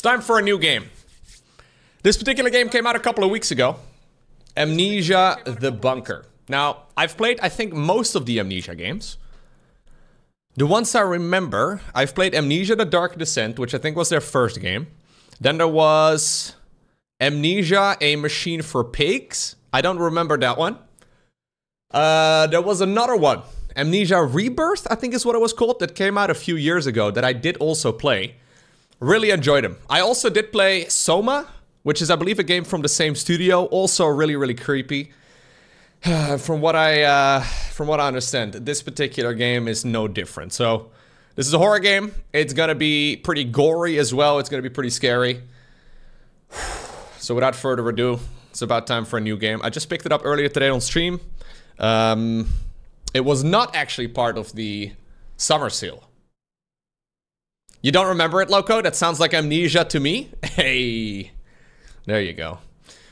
It's time for a new game. This particular game came out a couple of weeks ago. Amnesia the Bunker. Now, I've played, I think, most of the Amnesia games. The ones I remember, I've played Amnesia the Dark Descent, which I think was their first game. Then there was Amnesia, a machine for pigs. I don't remember that one. Uh, there was another one, Amnesia Rebirth, I think is what it was called, that came out a few years ago that I did also play. Really enjoyed them. I also did play Soma, which is, I believe, a game from the same studio. Also really, really creepy. from what I, uh, from what I understand, this particular game is no different. So, this is a horror game. It's gonna be pretty gory as well. It's gonna be pretty scary. So, without further ado, it's about time for a new game. I just picked it up earlier today on stream. Um, it was not actually part of the summer sale. You don't remember it, Lowko? That sounds like amnesia to me. Hey, there you go.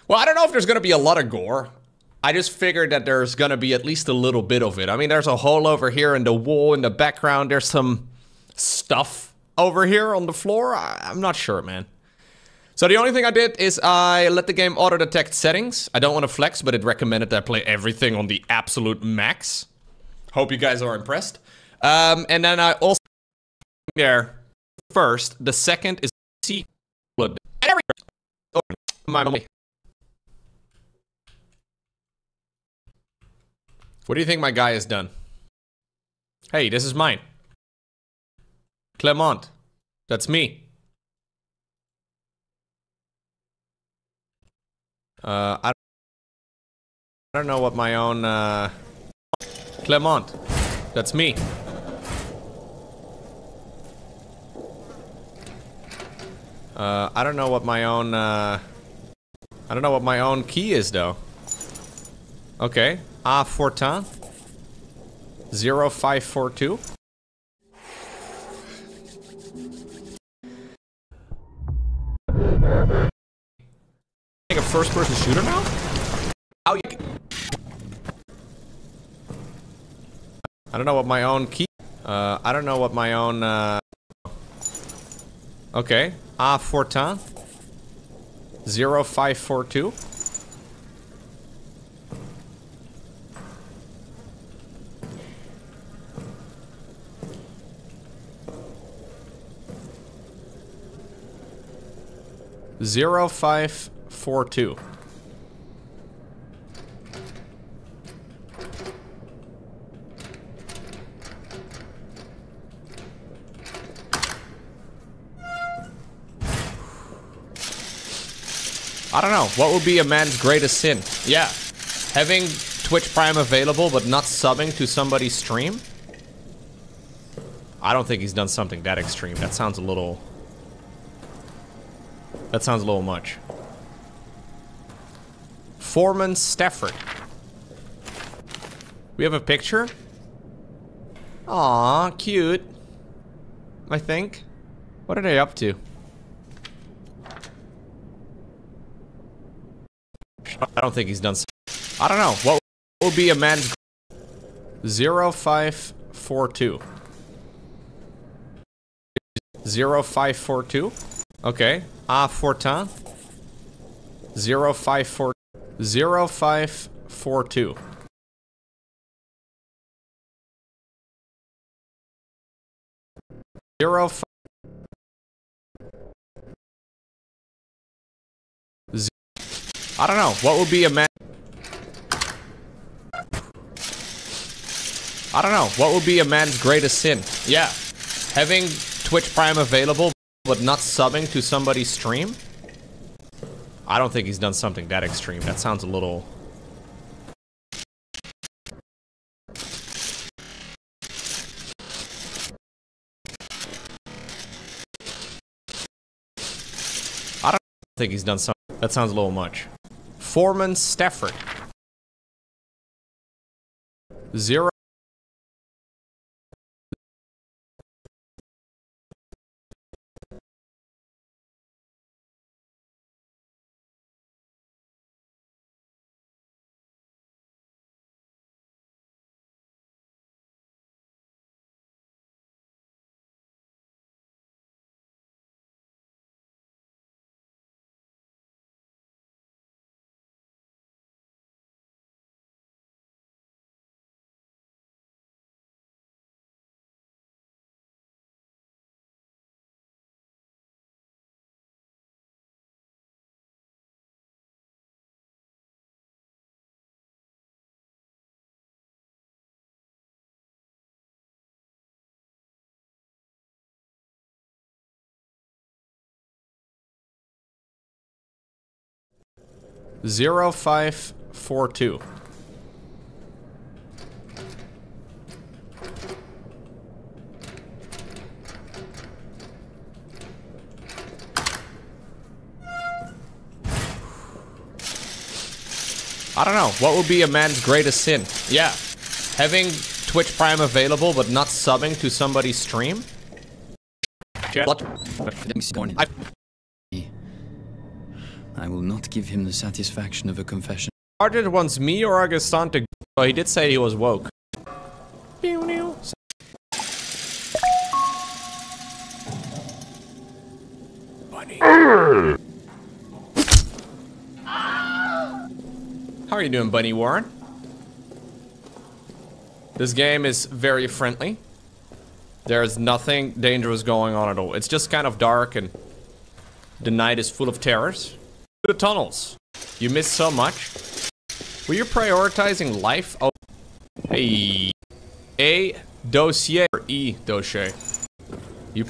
Well, I don't know if there's going to be a lot of gore. I just figured that there's going to be at least a little bit of it. I mean, there's a hole over here in the wall in the background. There's some stuff over here on the floor. I I'm not sure, man. So the only thing I did is I let the game auto-detect settings. I don't want to flex, but it recommended that I play everything on the absolute max. Hope you guys are impressed. Um, and then I also there first. The second is C. My What do you think my guy has done? Hey, this is mine. Clement. That's me. Uh, I don't know what my own, uh... Clement. That's me. Uh, I don't know what my own, uh... I don't know what my own key is, though. Okay. Ah, Fortin. 0542. a first-person shooter now? How you... I don't know what my own key... Uh, I don't know what my own, uh... Okay. Ah, Fortin. 0542. Zero five four two. I don't know. What would be a man's greatest sin? Yeah. Having Twitch Prime available but not subbing to somebody's stream? I don't think he's done something that extreme. That sounds a little... That sounds a little much. Foreman Stafford. We have a picture? Aw, cute. I think. What are they up to? I don't think he's done. I don't know. What will be a man's 0542? 0542? Okay. Ah, Fortin. 054 0542. Zero five. I don't know. What would be a man? I don't know. What would be a man's greatest sin? Yeah. Having Twitch Prime available, but not subbing to somebody's stream? I don't think he's done something that extreme. That sounds a little... I don't think he's done something. That sounds a little much. Foreman Stafford. Zero. 0542. I don't know. What would be a man's greatest sin? Yeah. Having Twitch Prime available but not subbing to somebody's stream? I I will not give him the satisfaction of a confession. started once me or Augustin to oh, he did say he was woke. Bunny. How are you doing, Bunny Warren? This game is very friendly. There's nothing dangerous going on at all. It's just kind of dark and the night is full of terrors. The tunnels. You missed so much. Were you prioritizing life? Oh, hey. A dossier or E dossier? You.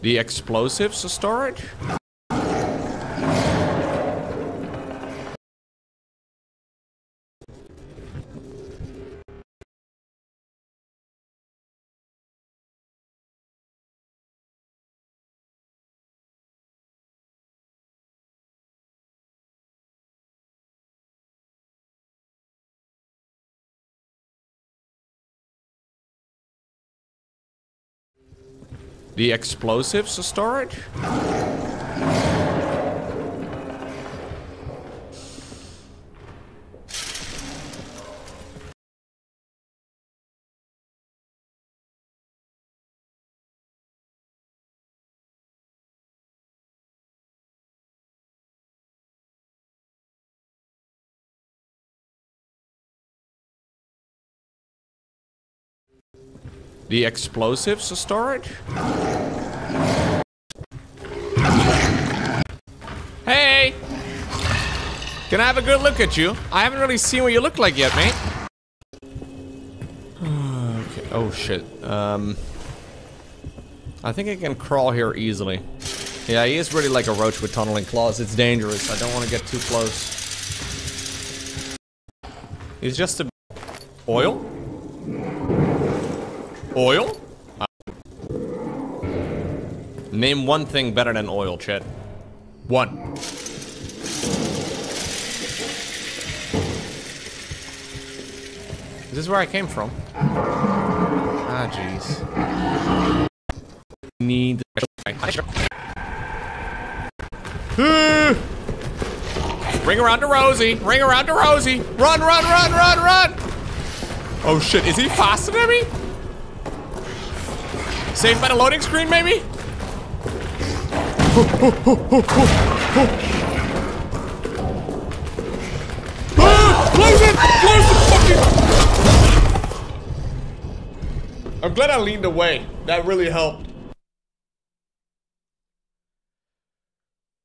The explosives storage? The explosives storage? The explosives storage? Hey! Can I have a good look at you? I haven't really seen what you look like yet, mate. okay. Oh shit. Um I think I can crawl here easily. Yeah, he is really like a roach with tunneling claws. It's dangerous. I don't want to get too close. He's just a oil? Oil? Uh, name one thing better than oil, Chet. One. This is this where I came from? Ah, jeez. Need. Ring around to Rosie. Ring around to Rosie. Run, run, run, run, run. Oh shit, is he faster than me? Saved by the loading screen, maybe? Ah, Close it! Close the fucking... I'm glad I leaned away. That really helped.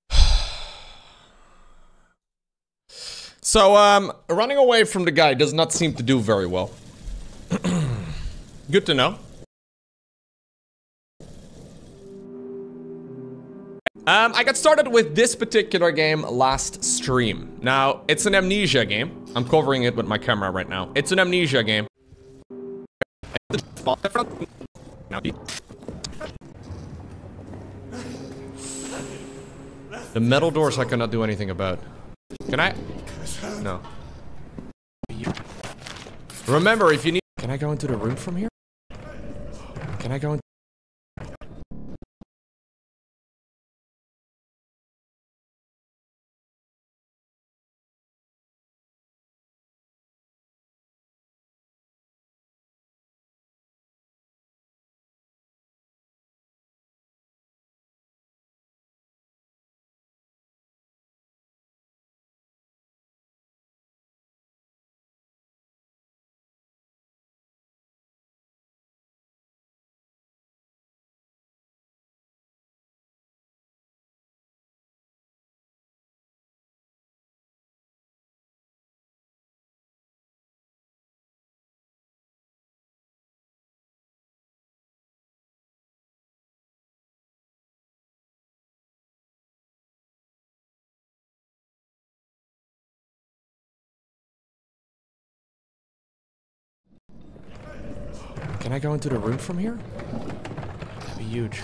So, um, running away from the guy does not seem to do very well. Good to know. Um, I got started with this particular game last stream. Now, it's an amnesia game. I'm covering it with my camera right now. It's an amnesia game. The metal doors I cannot do anything about. Can I? No. Remember, if you need- Can I go into the room from here? Can I go in- Can I go into the room from here? That'd be huge.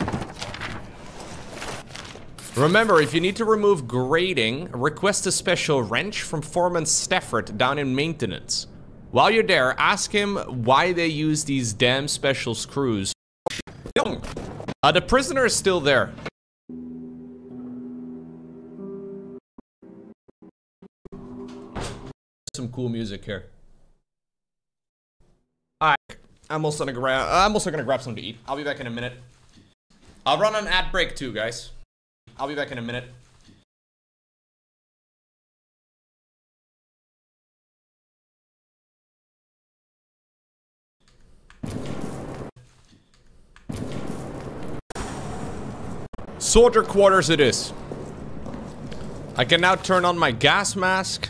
Remember, if you need to remove grating, request a special wrench from Foreman Stafford down in maintenance. While you're there, ask him why they use these damn special screws. Uh, the prisoner is still there. Some cool music here. Alright, I'm also gonna grab. I'm also gonna grab something to eat. I'll be back in a minute. I'll run an ad break too, guys. I'll be back in a minute. Soldier quarters it is. I can now turn on my gas mask.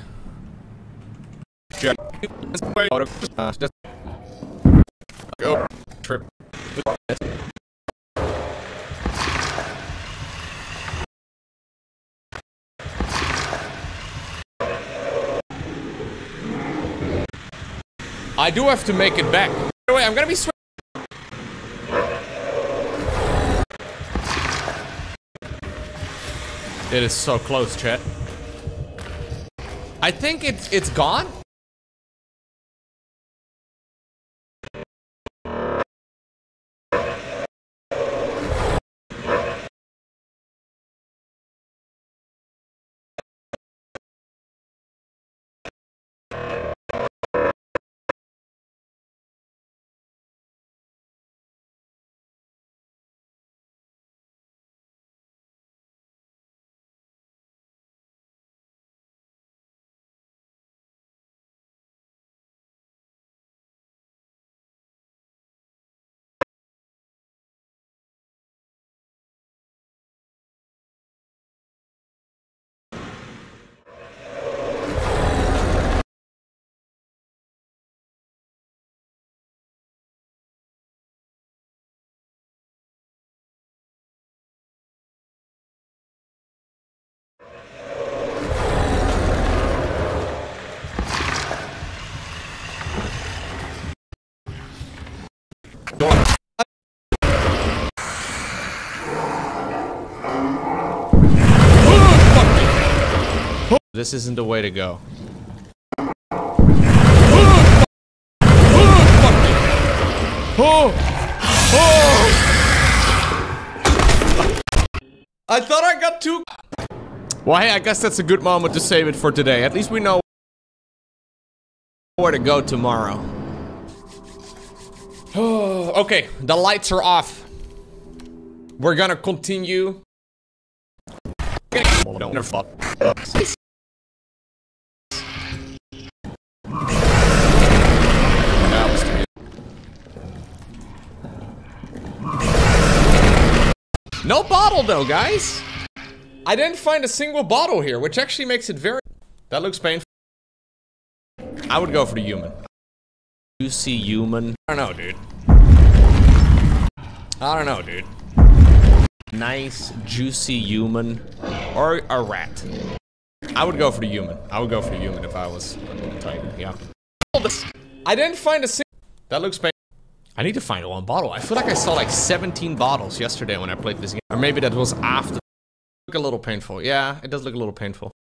Go. Trip. I do have to make it back. By the way, I'm gonna be sw- It is so close, chat. I think it's it's gone. This isn't the way to go. I thought I got two. Well, hey, I guess that's a good moment to save it for today. At least we know where to go tomorrow. okay, the lights are off. We're gonna continue. No bottle though, guys. I didn't find a single bottle here, which actually makes it very... That looks painful. I would go for the human. Juicy human. I don't know, dude. I don't know, dude. Nice, juicy human. Or a rat. I would go for the human. I would go for the human if I was a tiger, yeah. I didn't find a single... That looks painful. I need to find one bottle. I feel like I saw like 17 bottles yesterday when I played this game. Or maybe that was after. Look a little painful. Yeah, it does look a little painful.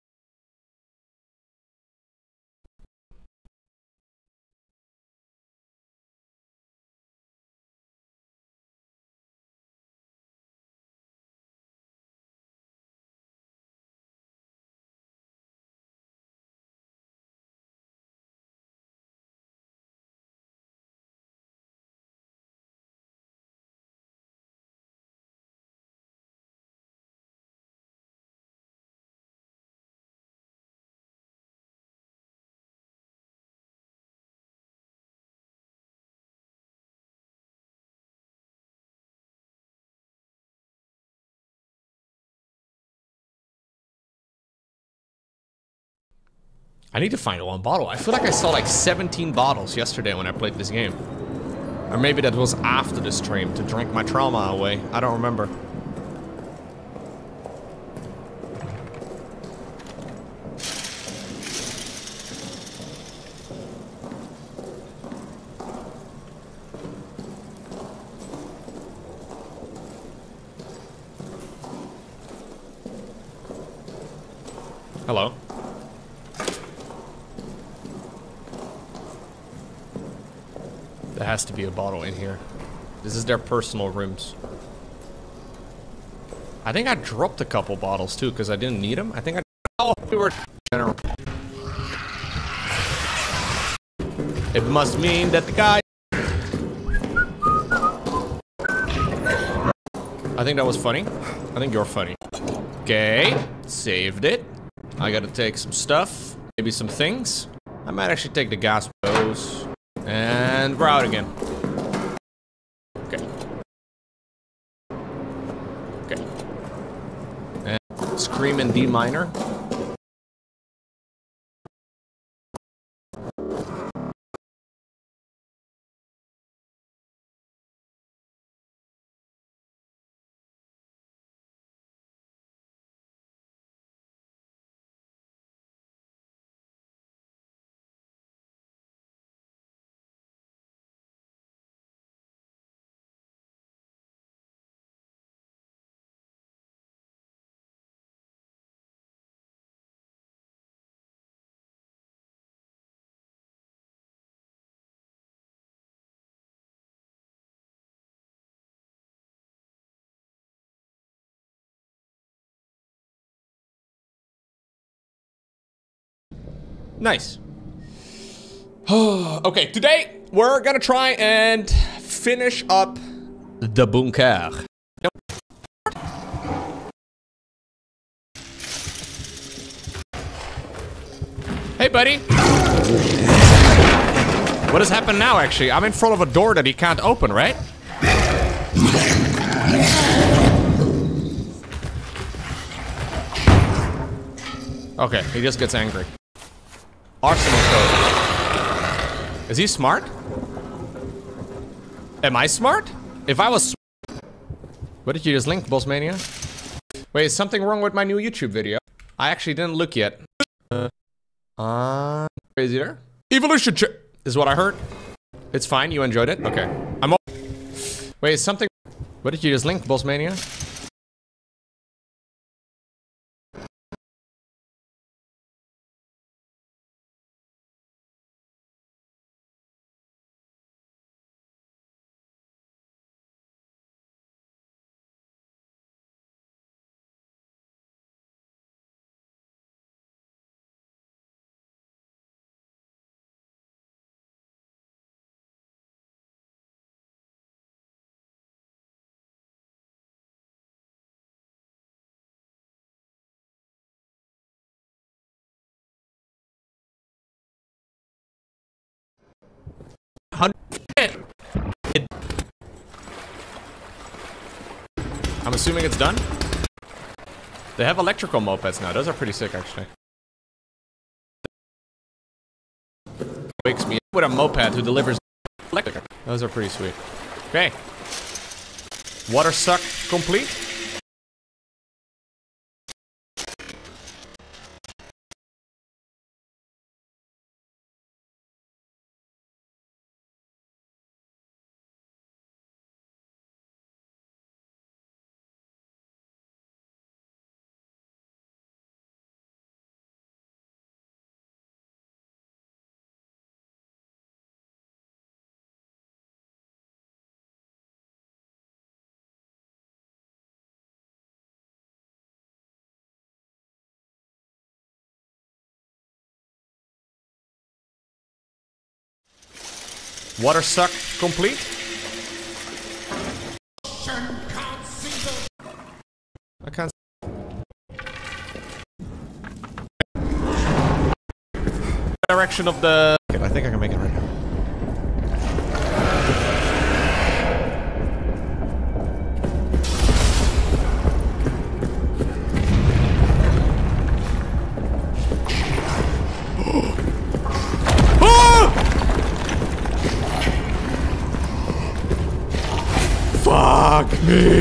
I need to find one bottle. I feel like I saw like 17 bottles yesterday when I played this game. Or maybe that was after the stream to drink my trauma away. I don't remember. There has to be a bottle in here. This is their personal rooms. I think I dropped a couple bottles too because I didn't need them. I think I. Oh, we were general. It must mean that the guy. I think that was funny. I think you're funny. Okay, saved it. I gotta take some stuff, maybe some things. I might actually take the gas hose. And we're out again. Okay. Okay. And scream in D minor. Nice. okay, today we're gonna try and finish up the bunker. Hey, buddy. What has happened now, actually? I'm in front of a door that he can't open, right? Okay, he just gets angry. Arsenal code. Is he smart? Am I smart? If I was What did you just link, Bossmania? Wait, is something wrong with my new YouTube video? I actually didn't look yet. Uh, uh is he there? Evolution ch is what I heard. It's fine, you enjoyed it? Okay. I'm all Wait, is something What did you just link, Bossmania? I'm assuming it's done. They have electrical mopeds now. Those are pretty sick, actually. Wakes me up with a moped who delivers electric. Those are pretty sweet. Okay. Water suck complete. Water suck complete. I can't. Direction of the. I think I can make it right now.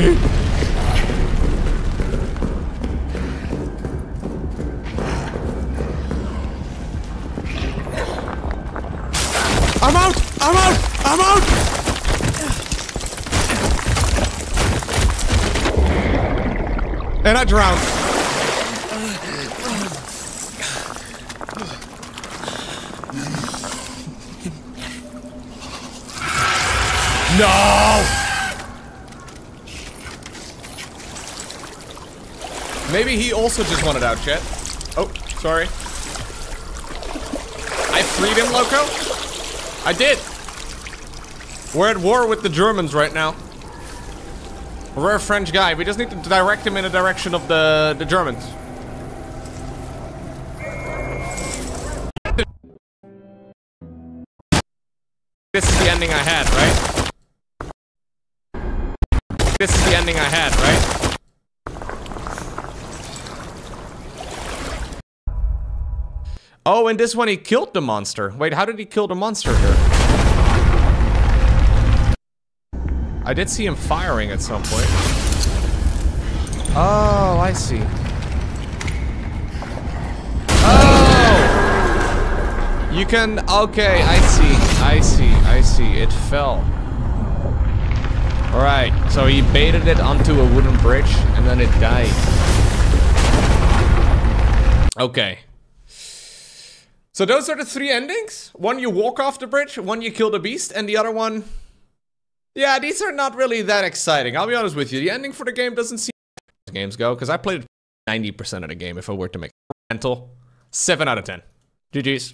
I'm out! I'm out! I'm out! And I drown. No! Maybe he also just wanted out, chat. Oh, sorry. I freed him, Lowko? I did. We're at war with the Germans right now. We're a French guy. We just need to direct him in the direction of the, the Germans. This is the ending I had, right? This is the ending I had, right? Oh, and this one he killed the monster. Wait, how did he kill the monster here? I did see him firing at some point. Oh, I see. Oh! You can... Okay, I see. I see. I see. It fell. Alright, so he baited it onto a wooden bridge, and then it died. Okay. So those are the three endings? One you walk off the bridge, one you kill the beast, and the other one... Yeah, these are not really that exciting. I'll be honest with you. The ending for the game doesn't seem games go, because I played 90% of the game if I were to make mental. 7 out of 10. GG's.